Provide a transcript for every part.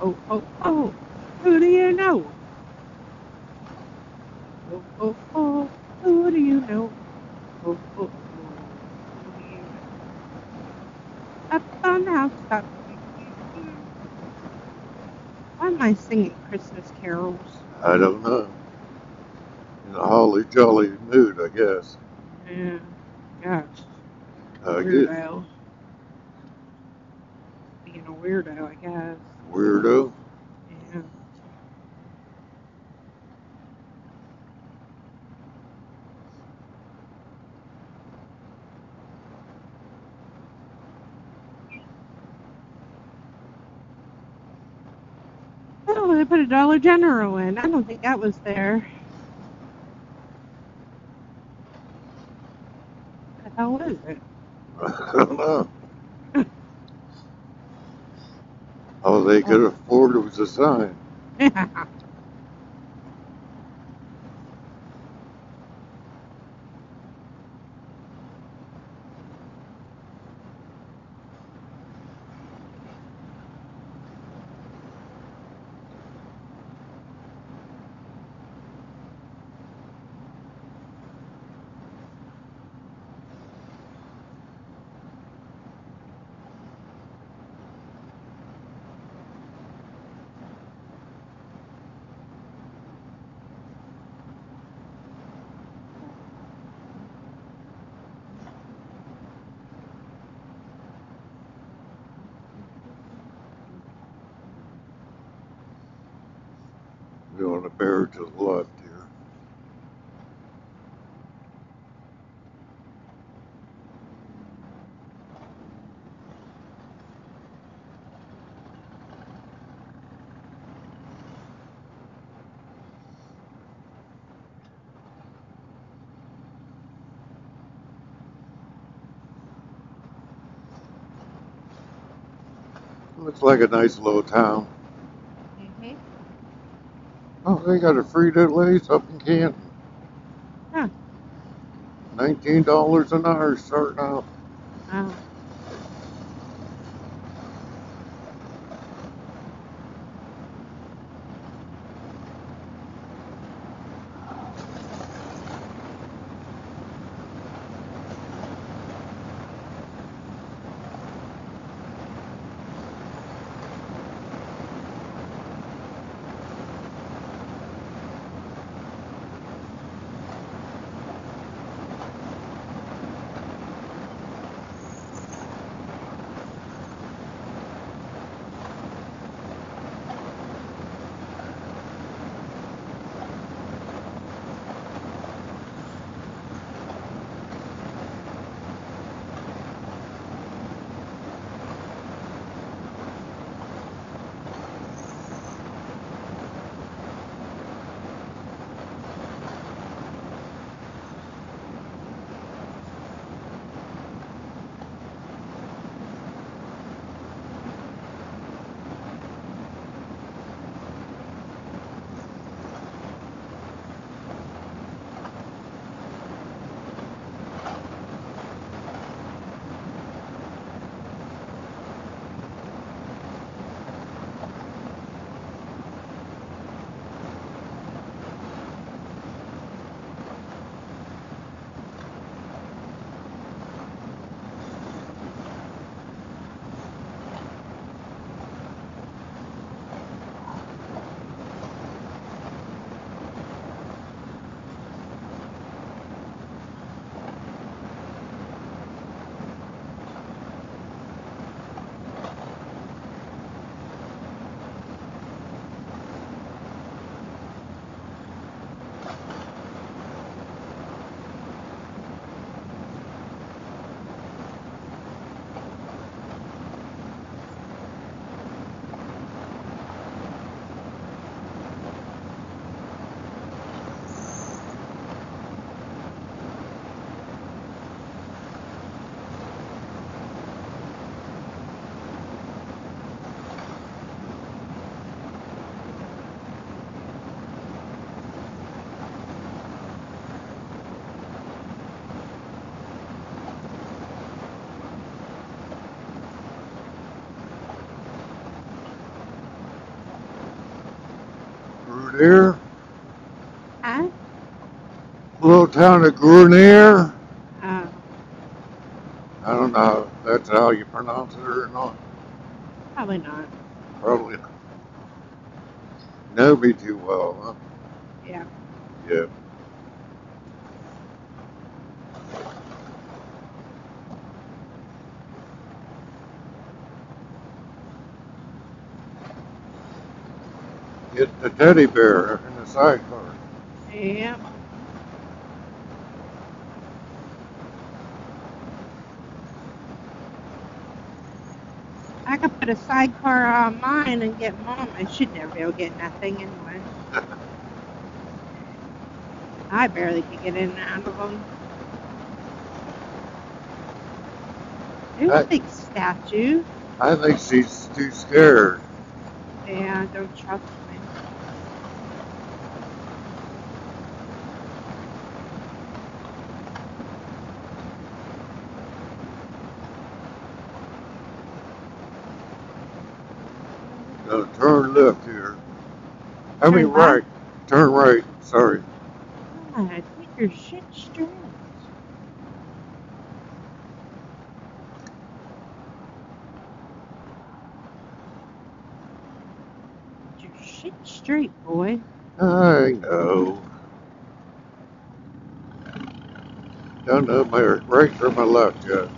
oh, oh, oh, who do you know? Oh, oh, oh, who do you know? Oh, oh, oh, who do you know? Up on the housetop. Why am I singing Christmas carols? I don't know. In a holly jolly mood, I guess. Yeah, gosh, I guess. Weirdo. Being a weirdo, I guess. Weirdo. Yeah. Oh, they put a Dollar General in. I don't think that was there. Hell is it? I don't know. All they could oh. afford was a sign. Going to bear to the left here. Looks like a nice little town. They got a Frito Lays up in Canton. Huh. Nineteen dollars an hour starting out. Oh. Town of Grenier? Oh, I don't know if that's how you pronounce it or not. probably not. Probably not. Know me too well, huh? Yeah. Yeah. Get the teddy bear in the sidecar. Yeah. I could put a sidecar on mine and get mom. I should never be able to get nothing anyway. I barely could get in and out of them. There's I- a big statue. I think she's too scared. Yeah, don't trust me. No, turn left here. I mean Turn left? right. Turn right. Sorry. God, get your shit straight. Get your shit straight, boy. I know. Don't know my right or my left yet.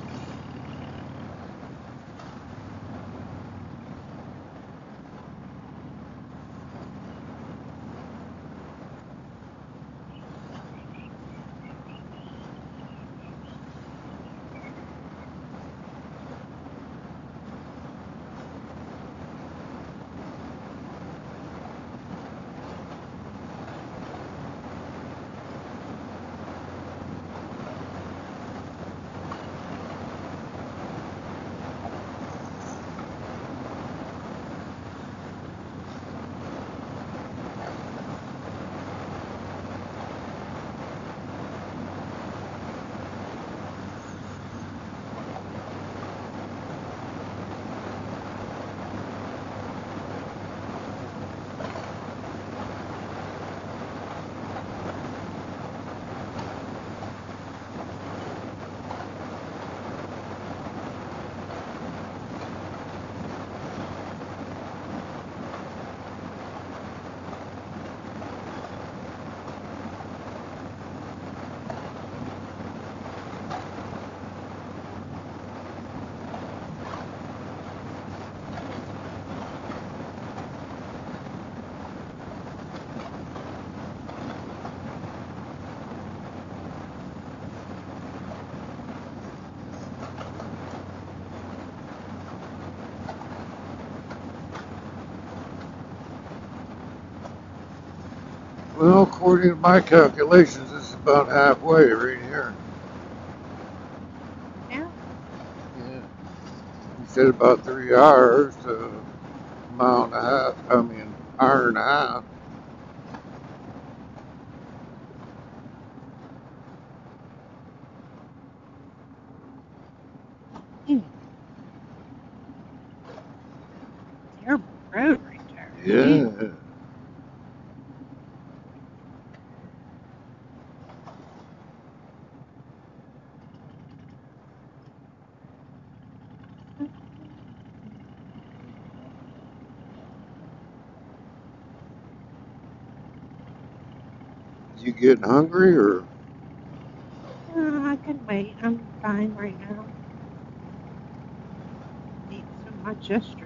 Well, according to my calculations, this is about halfway right here. Yeah. Yeah. You said about three hours to a mile and a half. I mean, hour and a half. Hmm. Terrible road right there. Yeah. You getting hungry or? Uh, I can wait. I'm fine right now. Ate so much yesterday.